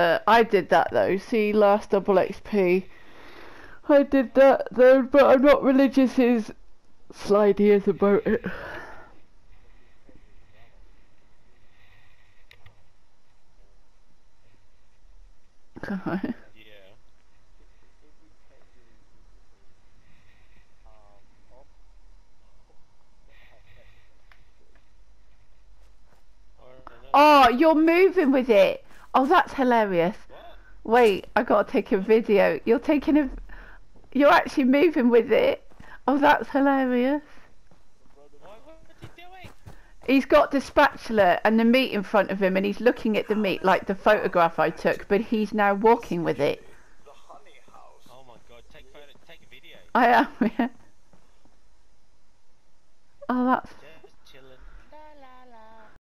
Uh, I did that though. See, last double XP. I did that though, but I'm not religious as slidey is about it. Yeah. I oh, you're moving with it. Oh, that's hilarious. What? Wait, I gotta take a video. You're taking a. You're actually moving with it. Oh, that's hilarious. Why, what is he doing? He's got the spatula and the meat in front of him, and he's looking at the meat like the photograph I took, but he's now walking with it. The honey house. Oh my god, take photo, take a video. I am. Yeah. Oh, that's.